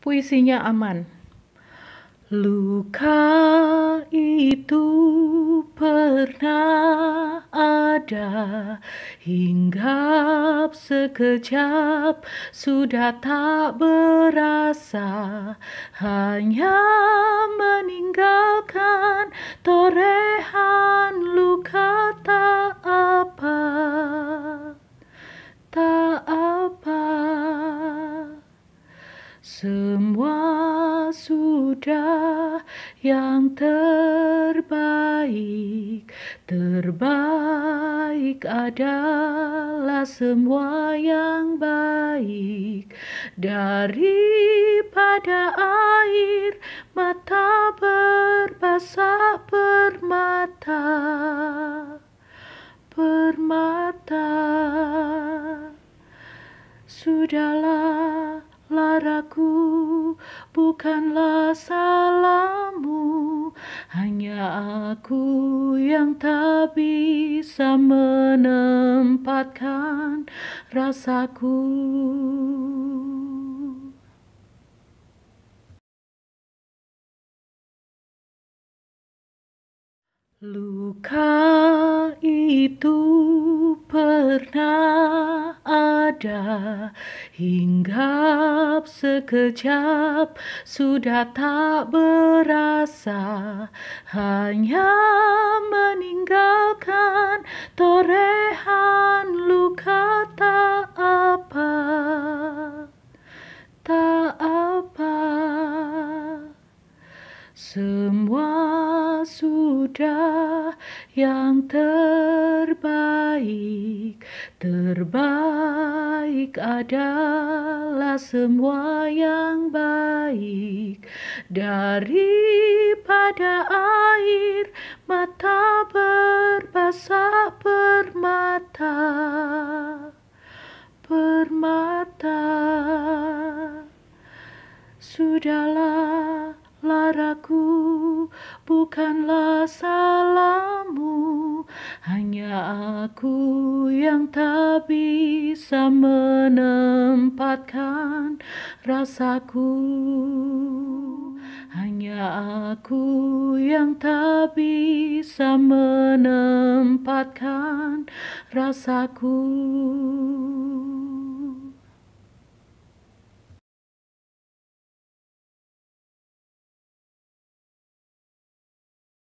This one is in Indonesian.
Puisinya aman. Luka itu pernah ada Hinggap sekejap sudah tak berasa Hanya meninggalkan torehan sudah yang terbaik. Terbaik adalah semua yang baik. Daripada air mata berbasah permata Permata. Sudahlah laraku bukanlah salahmu. Hanya aku yang tak bisa menempatkan rasaku. Luka itu pernah ada. Hinggap sekejap sudah tak berasa. Hanya meninggalkan torehan luka tak apa Tak apa. Semua sudah yang terbaik Terbaik adalah semua yang baik. Daripada air mata berbasah permata Permata. Sudahlah laraku bukanlah salahmu. Hanya aku yang tak bisa menempatkan rasaku. Hanya aku yang tak bisa menempatkan rasaku